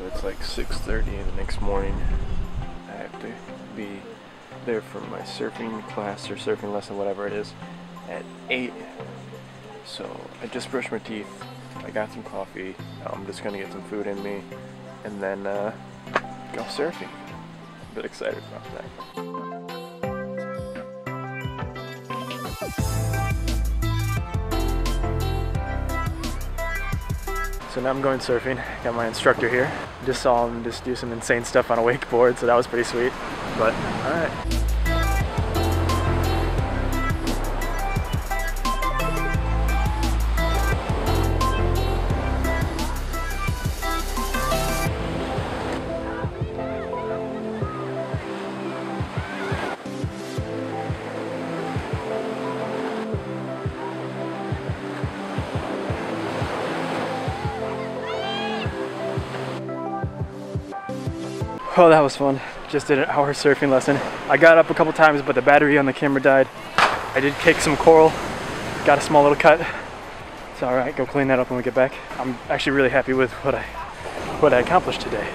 so it's like 6.30 the next morning. I have to be there for my surfing class or surfing lesson, whatever it is, at 8. So I just brushed my teeth, I got some coffee, I'm just gonna get some food in me, and then uh, go surfing. A bit excited about that. So now I'm going surfing. Got my instructor here. Just saw him just do some insane stuff on a wakeboard, so that was pretty sweet. But all Oh, that was fun. Just did an hour surfing lesson. I got up a couple times, but the battery on the camera died. I did kick some coral, got a small little cut. It's all right, go clean that up when we get back. I'm actually really happy with what I, what I accomplished today.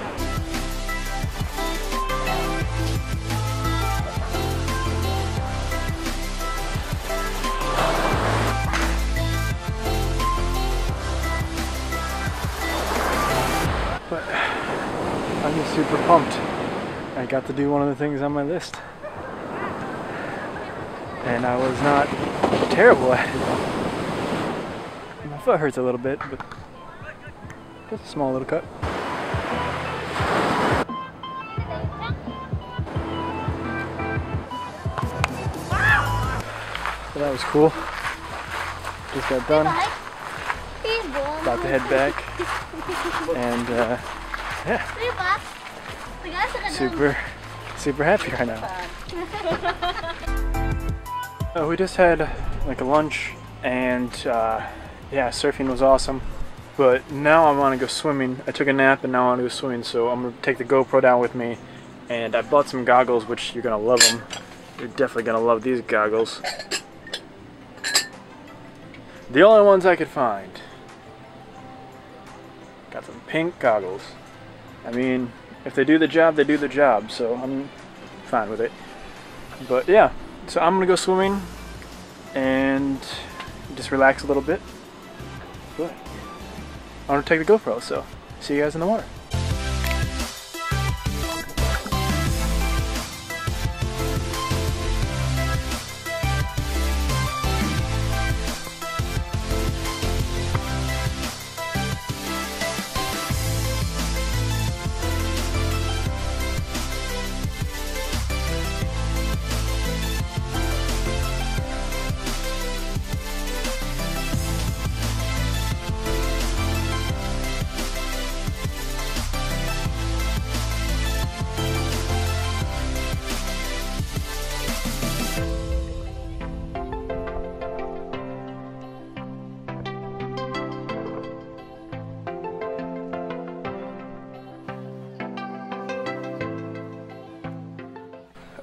I'm super pumped. I got to do one of the things on my list. And I was not terrible at it. My foot hurts a little bit, but just a small little cut. So that was cool. Just got done. About to head back. And uh, yeah, super, super happy right now. Uh, we just had like a lunch and uh, yeah, surfing was awesome. But now I want to go swimming. I took a nap and now I want to go swimming. So I'm gonna take the GoPro down with me. And I bought some goggles, which you're gonna love them. You're definitely gonna love these goggles. The only ones I could find. Got some pink goggles. I mean, if they do the job, they do the job, so I'm fine with it. But yeah, so I'm gonna go swimming and just relax a little bit. But I'm gonna take the GoPro, so see you guys in the water.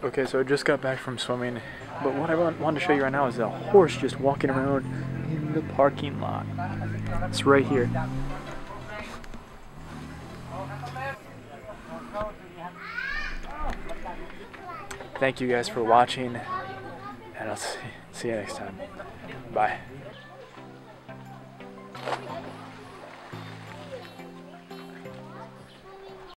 Okay, so I just got back from swimming, but what I want, wanted to show you right now is a horse just walking around in the parking lot. It's right here. Thank you guys for watching, and I'll see, see you next time. Bye.